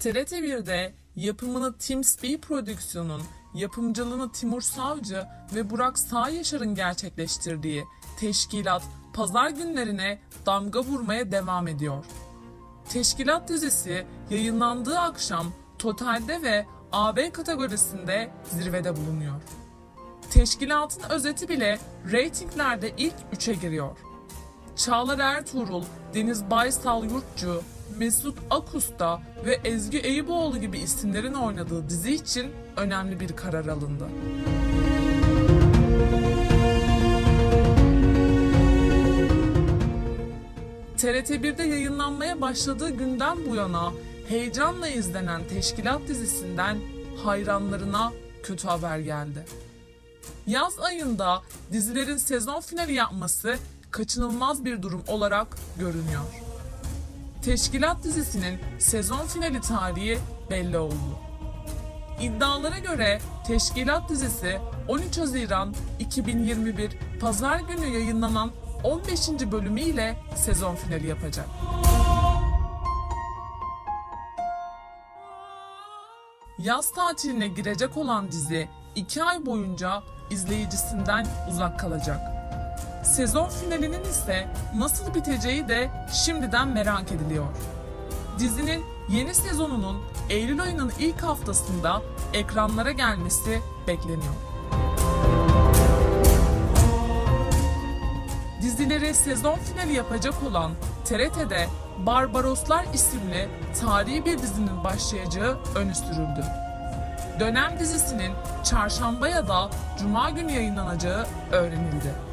TRT1'de yapımını Tim Spee Prodüksiyon'un, yapımcılığını Timur Savcı ve Burak Sağyaşar'ın gerçekleştirdiği Teşkilat pazar günlerine damga vurmaya devam ediyor. Teşkilat dizisi yayınlandığı akşam totalde ve AB kategorisinde zirvede bulunuyor. Teşkilatın özeti bile reytinglerde ilk 3'e giriyor. Çağlar Ertuğrul, Deniz Baysal Yurtçu, Mesut Akusta ve Ezgi Eyüboğlu gibi isimlerin oynadığı dizi için önemli bir karar alındı. TRT1'de yayınlanmaya başladığı günden bu yana heyecanla izlenen Teşkilat dizisinden hayranlarına kötü haber geldi. Yaz ayında dizilerin sezon finali yapması kaçınılmaz bir durum olarak görünüyor. Teşkilat dizisinin sezon finali tarihi belli oldu. İddialara göre Teşkilat dizisi 13 Haziran 2021 Pazar günü yayınlanan 15. bölümüyle sezon finali yapacak. Yaz tatiline girecek olan dizi 2 ay boyunca izleyicisinden uzak kalacak. Sezon finalinin ise nasıl biteceği de şimdiden merak ediliyor. Dizinin yeni sezonunun Eylül ayının ilk haftasında ekranlara gelmesi bekleniyor. Dizileri sezon finali yapacak olan TRT'de Barbaroslar isimli tarihi bir dizinin başlayacağı öne sürüldü. Dönem dizisinin çarşamba ya da cuma günü yayınlanacağı öğrenildi.